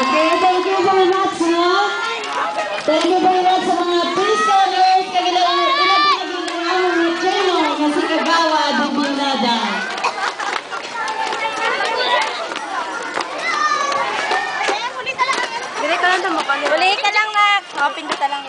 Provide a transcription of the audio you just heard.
Okay, thank you very much, no? Thank you very much sa mga prisoners, kagilang ilang pinagiging ang mga channel na si Kagawa de Bilada. Dili ka lang na makalimutan. Dili ka lang na. Nakapindutan lang.